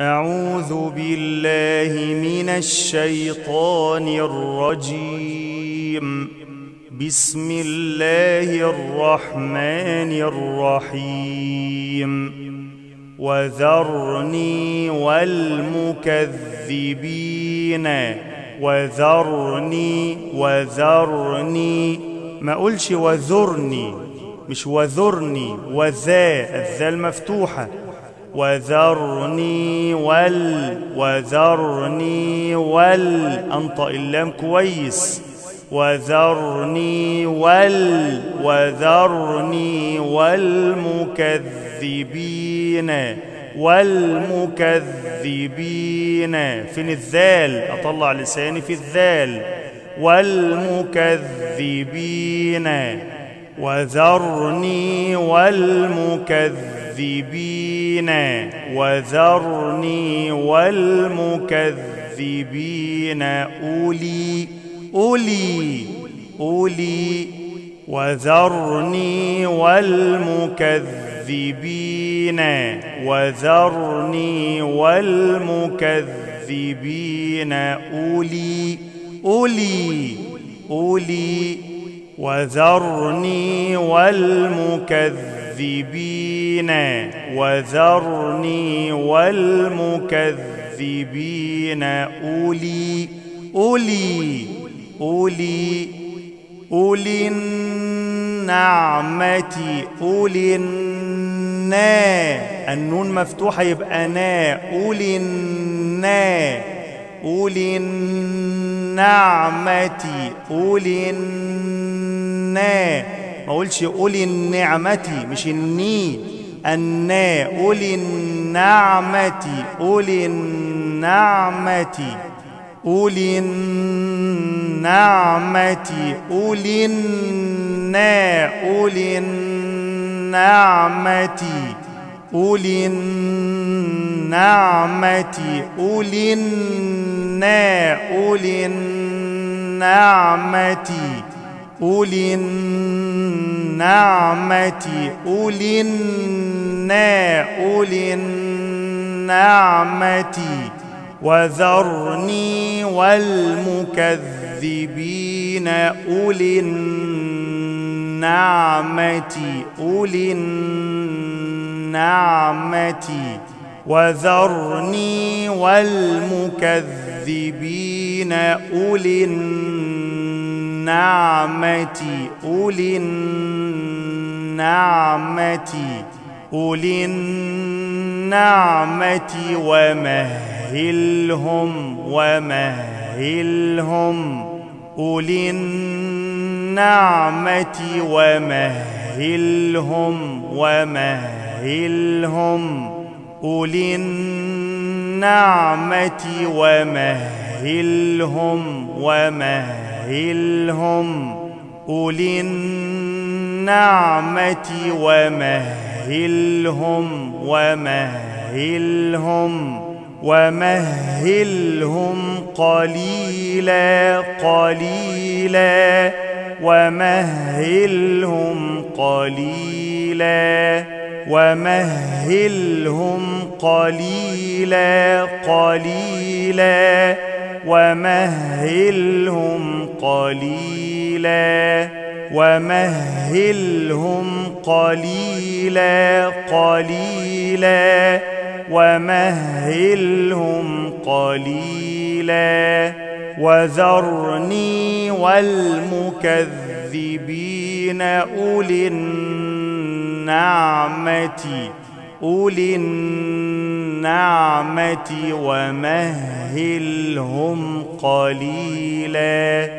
أعوذ بالله من الشيطان الرجيم. بسم الله الرحمن الرحيم. وذرني والمكذبين. وذرني وذرني. ما أقولش وذرني مش وذرني وذا الذال مفتوحة وذرني وال وذرني وال. أنطق اللام كويس. وذرني وال وذرني والمكذبين والمكذبين. فين الذال أطلع لساني في الذال. والمكذبين. وذرني والمكذبين. وذرني والمكذبين. أولي أولي أولي وذرني والمكذبين. وذرني والمكذبين. أولي أولي أولي وذرني والمكذبين. وذرني والمكذبين. أولي أولي أولي أولي النعمة أولي النا النون مفتوحة يبقى نا أولي النا أولي النعمة أولي النا ما أقولش أولي النعمة مش الني النا أولي النعمة أولي النعمة. أولي النعمة أولي النا أولي النعمة. أولي النعمة أولي النا أولي النعمة. أولي النعمة أولي النا أولي النعمة وذرني والمكذبين أولي النعمة أولي النعمة وذرني والمكذبين أولي النعمة أولي النعمة أولي النعمة ومهلهم ومهلهم. أولي النعمة ومهلهم ومهلهم. أولي النعمة ومهلهم ومهلهم. أولي النعمة ومهلهم ومهلهم ومهلهم قليلا قليلا ومهلهم قليلا ومهلهم قليلا قليلا ومهلهم قليلا ومهلهم قليلا قليلا ومهلهم قليلا. وذرني والمكذبين أولي النعمة. أولي النعمة ومهلهم قليلا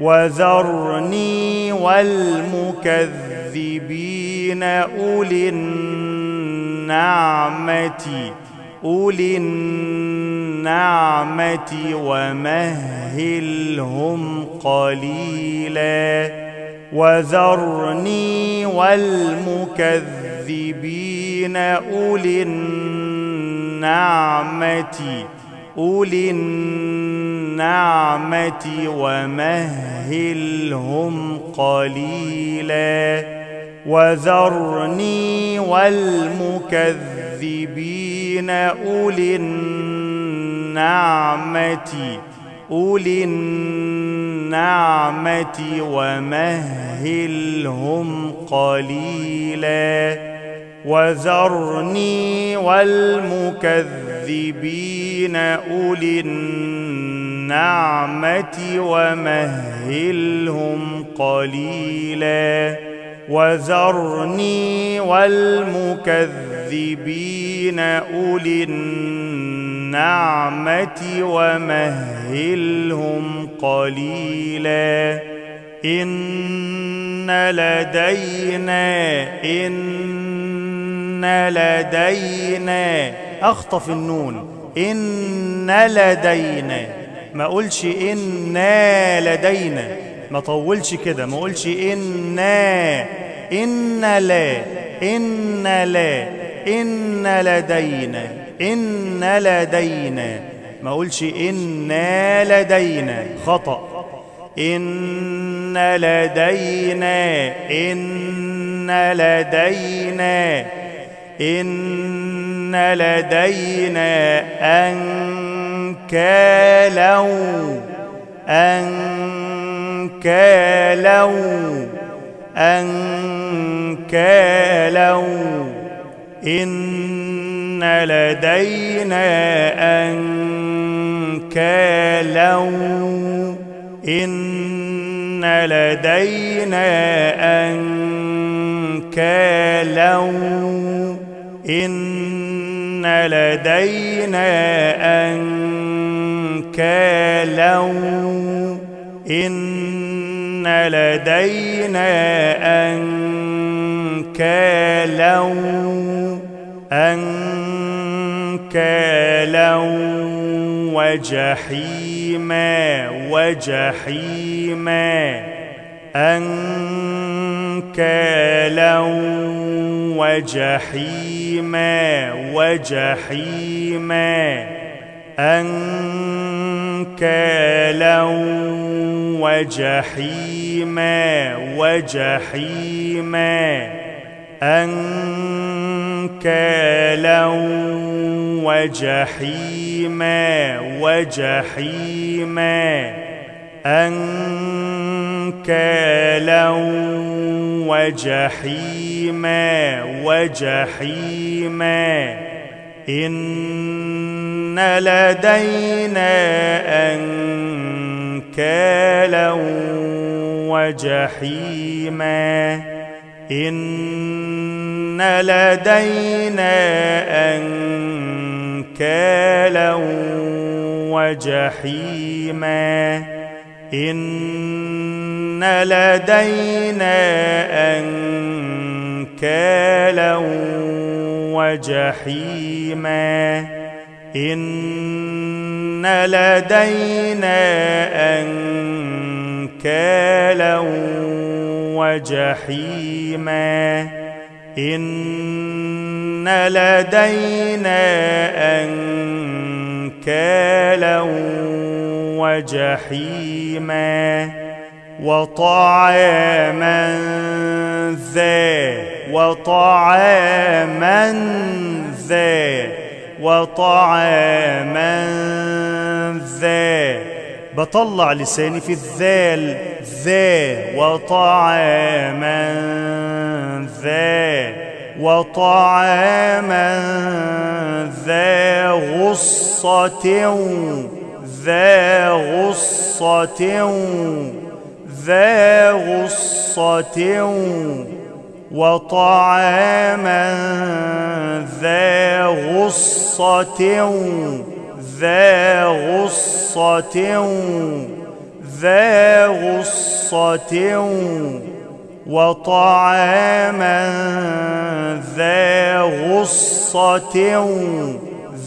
وذرني والمكذبين أولي النعمة أولي النعمة ومهلهم قليلا وذرني والمكذبين أولي النعمة أولي النعمة ومهلهم قليلا. وذرني والمكذبين المكذبين أولي النعمة أولي النعمة ومهلهم قليلا. وذرني والمكذبين أولي النعمة ومهلهم قليلا. وذرني والمكذبين أولي النعمة ومهلهم قليلا. إن لدينا إن لدينا أخطف النون إن لدينا. ما أقولش إنا لدينا. ما طولش كده ما أقولش إنا إن لا إن لا إن لدينا إن لدينا. ما أقولش إنا لدينا. خطأ. إن لدينا إن لدينا. إن لدينا أنكالا أنكالا أنكالا إن لدينا أنكالا إن لدينا أنكالا إن لدينا أنكالا. إن لدينا أنكالا. أنكالا وجحيما وجحيما. أنكالا وجحيما وجحيما أنكالا وجحيما وجحيما أنكالا وجحيما وجحيما أنكالا وجحيما وجحيما إن لدينا أنكالا وجحيما إن لدينا أنكالا وجحيما إن لدينا أنكالا وجحيما. إن لدينا أنكالا وجحيما. إن لدينا أنكالا وجحيما وطعاما ذا وطعاما ذا وطعاما ذا. بطلع لساني في الذال ذا وطعاما ذا وطعاما ذا غصة ذا غصة ذا غصة وطعاما ذا غصة ذا غصة ذا غصة وطعاما ذا غصة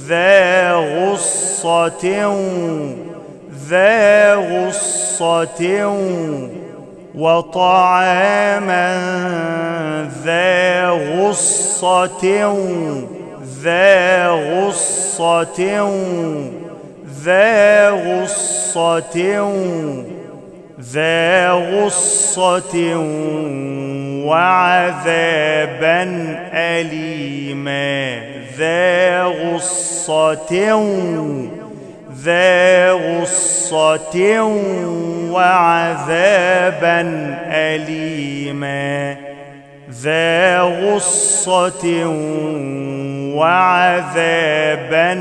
ذا غصة ذا غصة وطعاما ذا غصة ذا غصة ذا غصة. ذا غصة وعذابا أليما. ذا غصة ذا غصة وعذابا أليما. ذا غصة وعذابا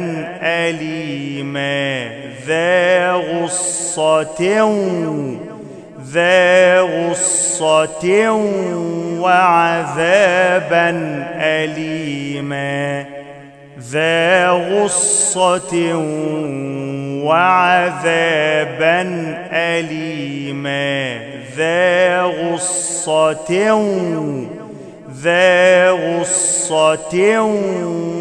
أليما. ذا غصة ذا غصة وعذابا أليما. ذا غصة وعذابا أليما. ذا غصة ذا غصة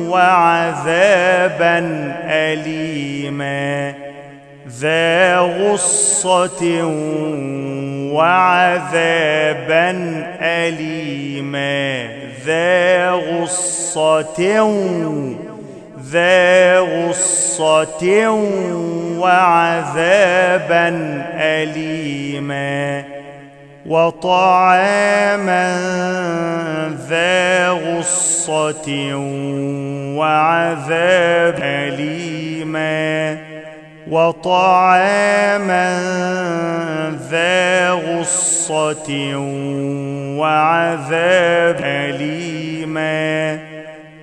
وعذابا أليما. ذا غصة وعذابا أليما. ذا غصة ذا غصة وعذابا أليما. وطعاما ذا غصة وعذاب أليما وطعاما ذا غصة وعذاب أليما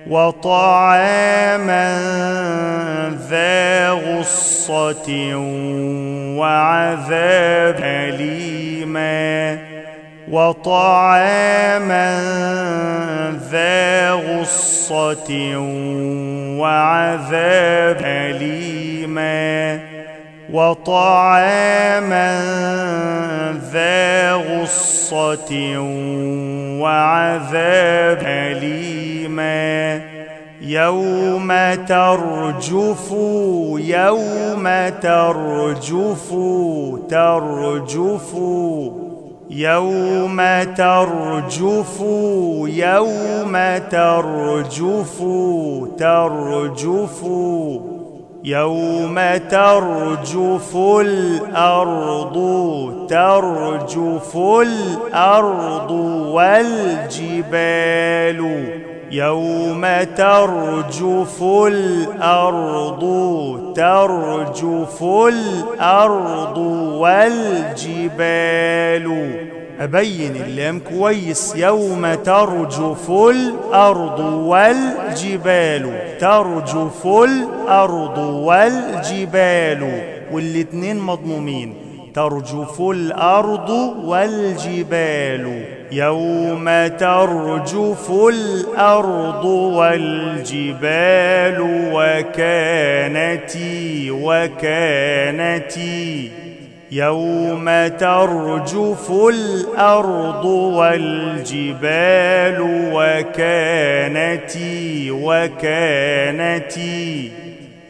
وطعاما ذا غصة وعذاب أليما وطعاما ذا غصة وعذاب أليما وطعاما ذا غصة وعذاب أليما يوم ترجف يوم ترجف ترجف. يوم ترجف يوم ترجف ترجف. يوم ترجف الأرض ترجف الأرض والجبال. يوم ترجف الأرض ترجف الأرض والجبال. أبين اللام كويس. يوم ترجف الأرض والجبال ترجف الأرض والجبال. والاتنين مضمومين. ترجف الأرض والجبال يوم ترجف الأرض والجبال وكانتي وكانتي يوم ترجف الأرض والجبال وكانتي وكانتي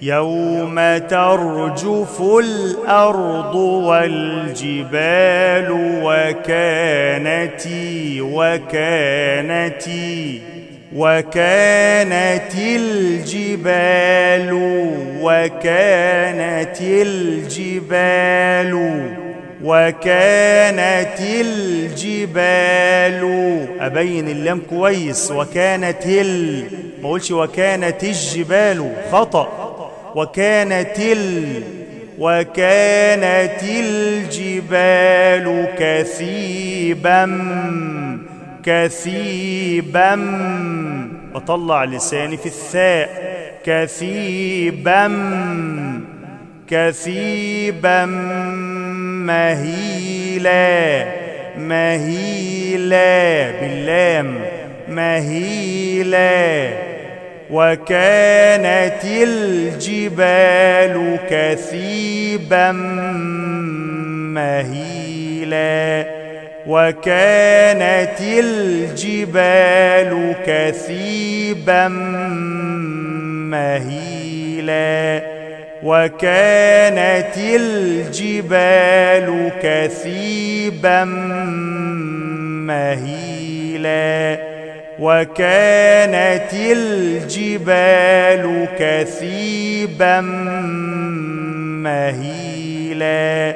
يوم ترجف الأرض والجبال وكانتي وكانتي وكانت الجبال وكانت الجبال وكانت الجبال. أبين اللام كويس. وكانت ال ما اقولش وكانت الجبال. خطأ. وكانت ال وكانت الجبال كثيبا كثيبا. وطلع لساني في الثاء كثيبا كثيبا. مهيلا مهيلا باللام مهيلا. وكانت الجبال كثيبا مهيلا. وكانت الجبال كثيبا مهيلا. وكانت الجبال كثيبا مهيلا. وكانت الجبال كثيبا مهيلا.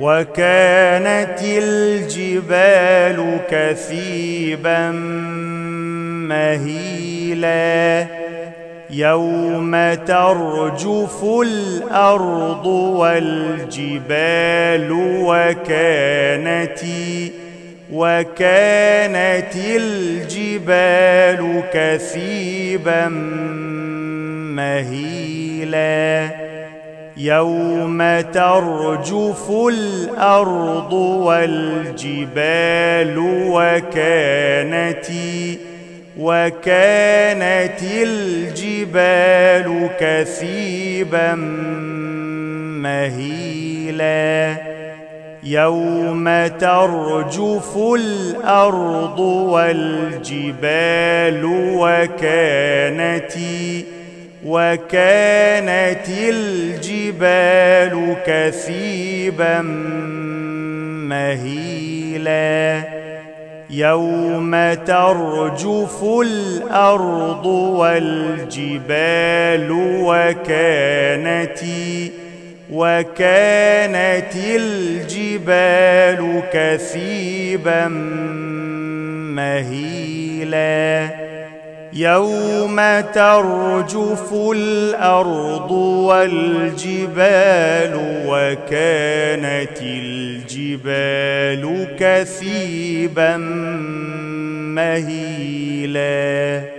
وكانت الجبال كثيبا مهيلا. يوم ترجف الأرض والجبال وكانت وكانت الجبال كثيبا مهيلا. يوم ترجف الأرض والجبال وكانت وكانت الجبال كثيبا مهيلا. يوم ترجف الأرض والجبال وكانت وكانت الجبال كثيبا مهيلا. يوم ترجف الأرض والجبال وكانت وكانت الجبال كثيبا مهيلا. يوم ترجف الأرض والجبال وكانت الجبال كثيبا مهيلا.